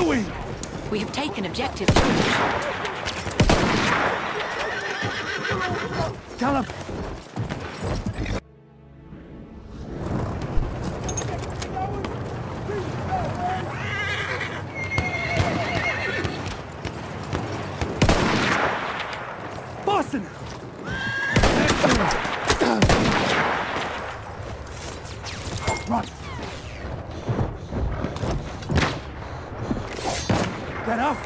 Wing! We have taken objective. Callum! Get up!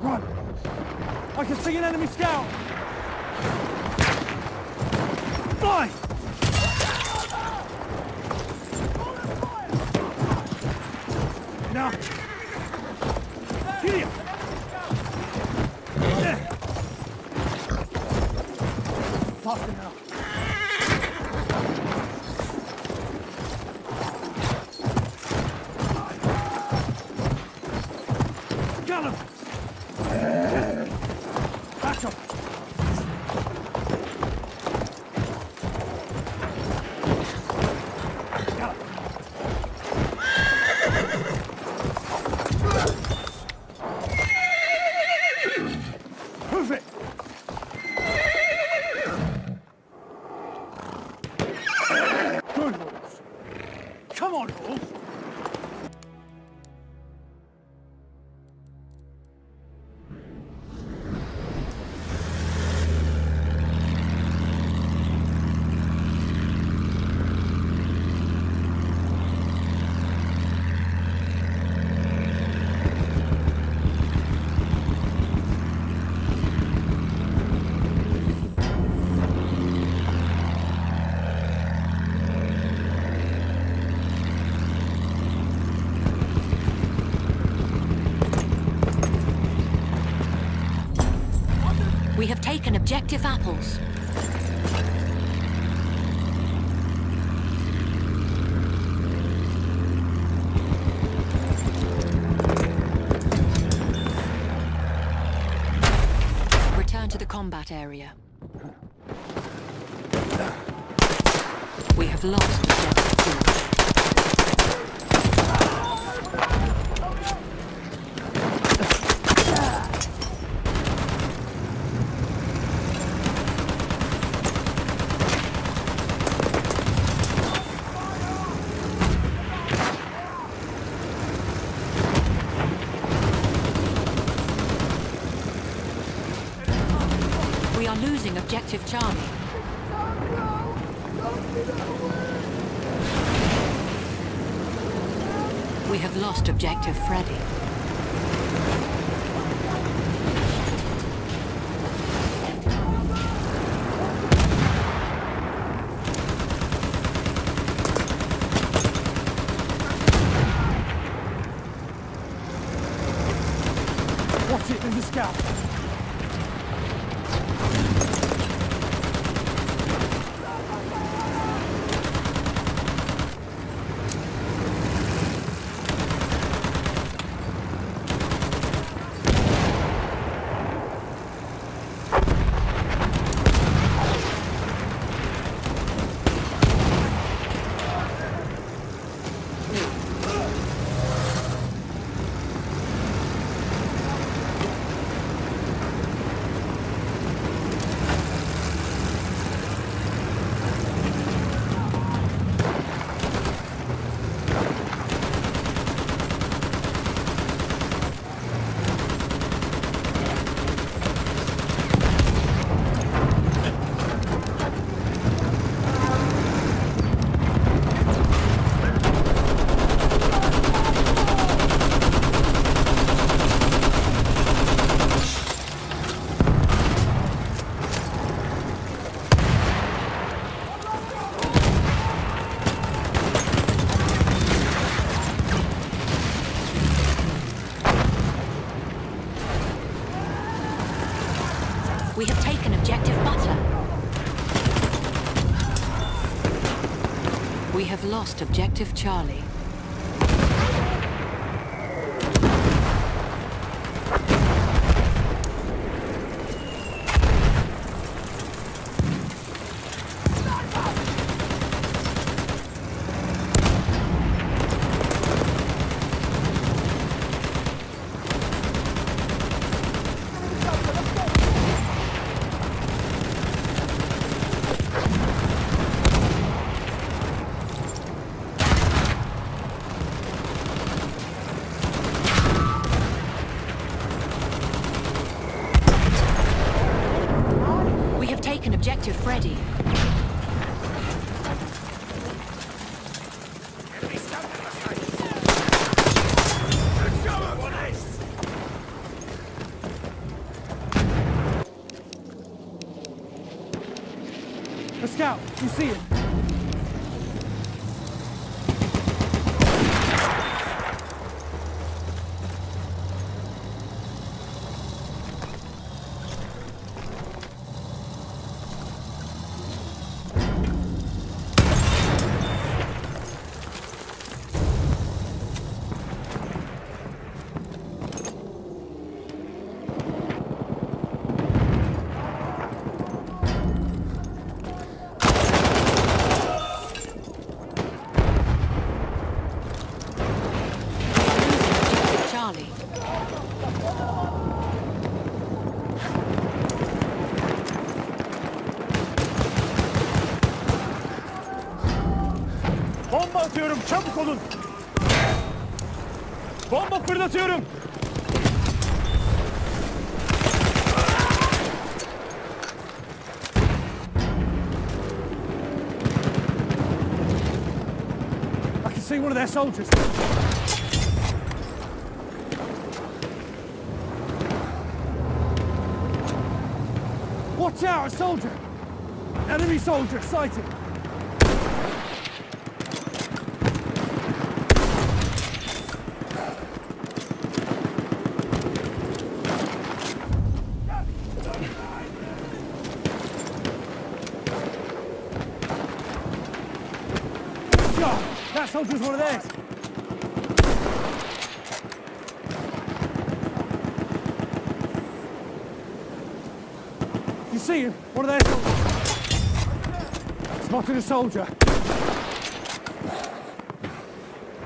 Run! I can see an enemy scout! Fly! 적 We objective apples. Return to the combat area. We have lost losing objective Charlie. We have lost objective Freddy. Watch it, there's a scout. We have taken objective Butter. We have lost objective Charlie. Atıyorum, çabuk olun! Bomba fırlatıyorum! I can see one of their soldiers. Watch out, a soldier! Enemy soldier sighted! Shot! That one of theirs! You see him? One of soldiers. Spotted a soldier.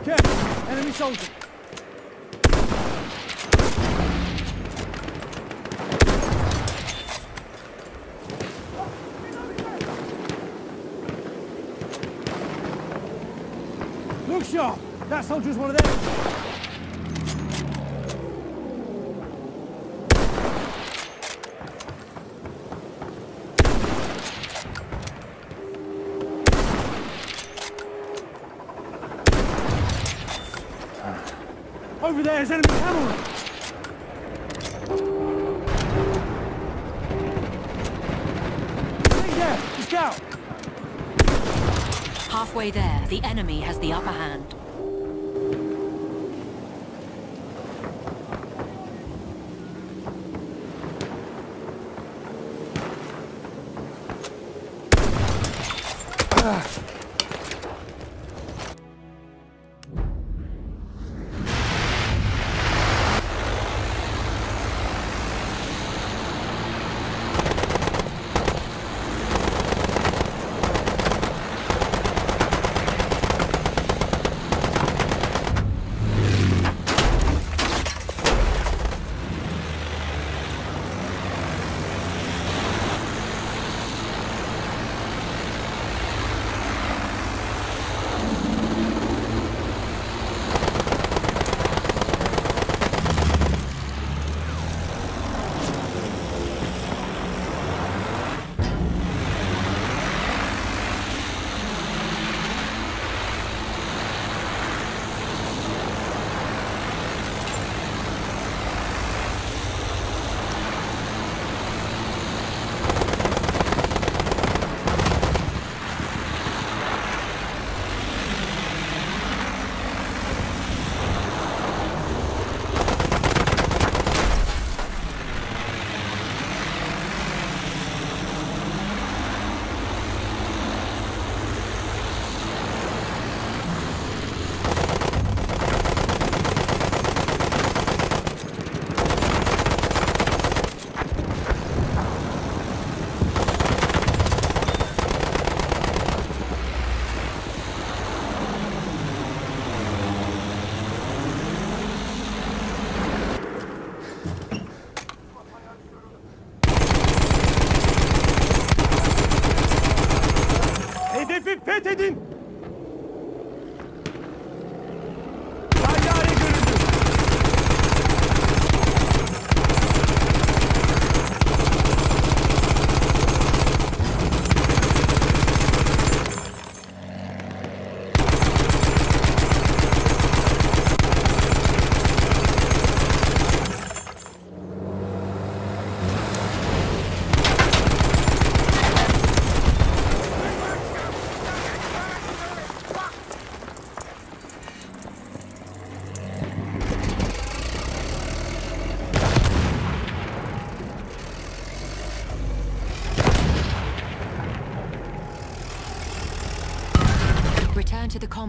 Careful! Enemy soldier. That soldier's one of them. Ah. Over there is enemy cavalry! See there! Halfway there, the enemy has the upper hand.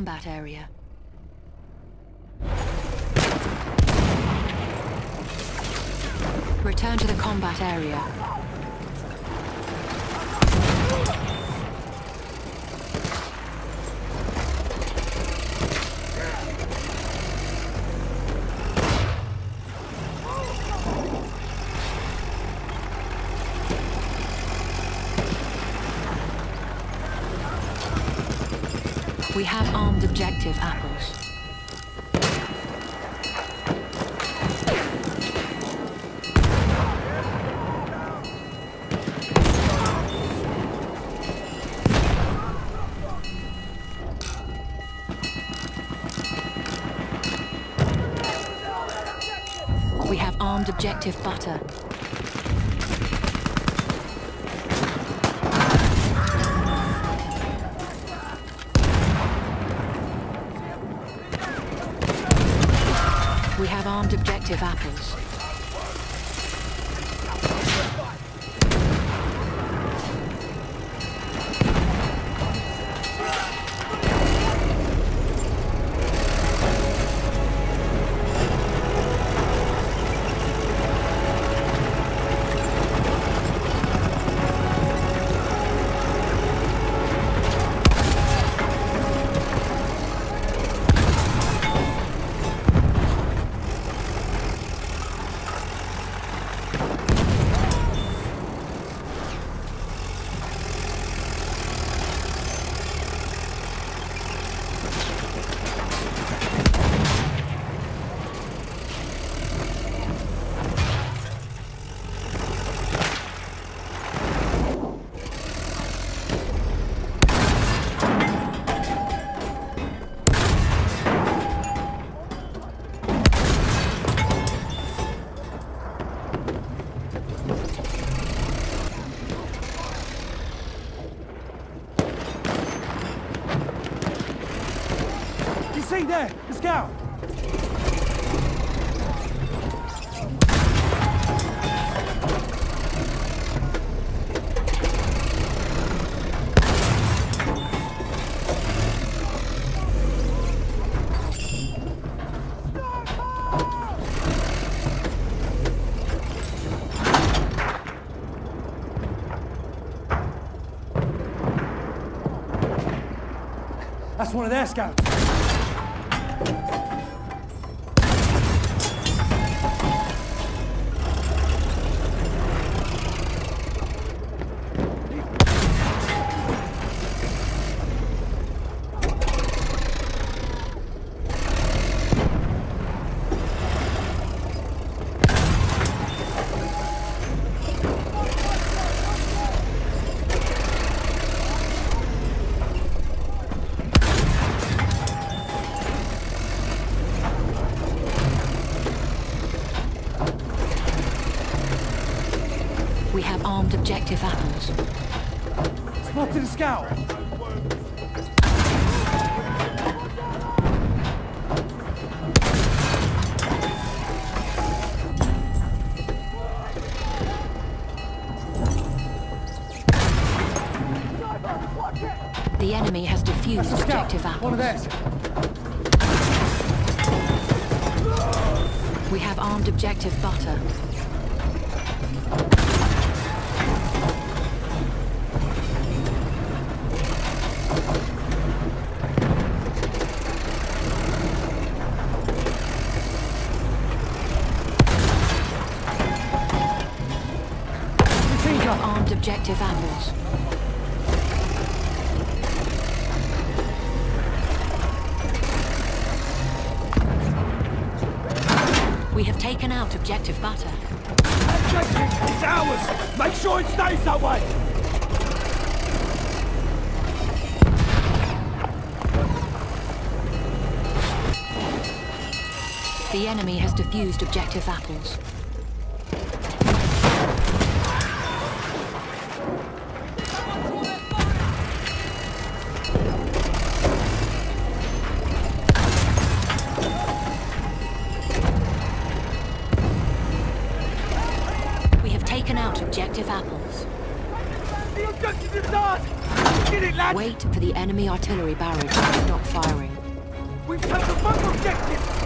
Combat area. Return to the combat area. We have objective apples. We have armed objective butter. Armed apples. One of their scouts. One of theirs. We have armed objective butter. Armed objective apples. Taken out objective butter. Objective, it's ours. Make sure it stays that way. The enemy has defused objective apples. We have taken out objective apples. Enemy artillery barrage stop firing. We've taken both objectives!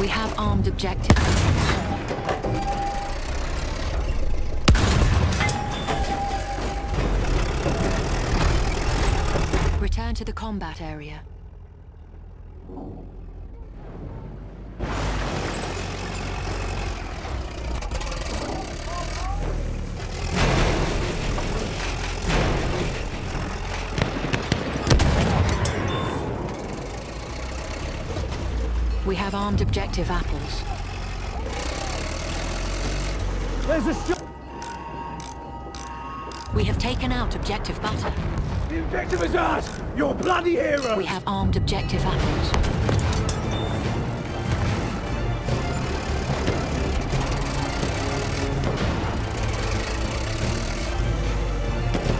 We have armed objective. Return to the combat area. We have armed objective apples. There's a shot! We have taken out objective butter. The objective is ours! You're bloody hero! We have armed objective apples.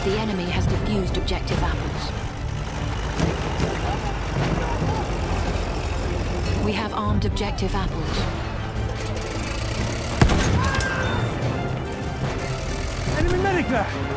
The enemy has defused objective apples. We have armed objective apples. Enemy medic there!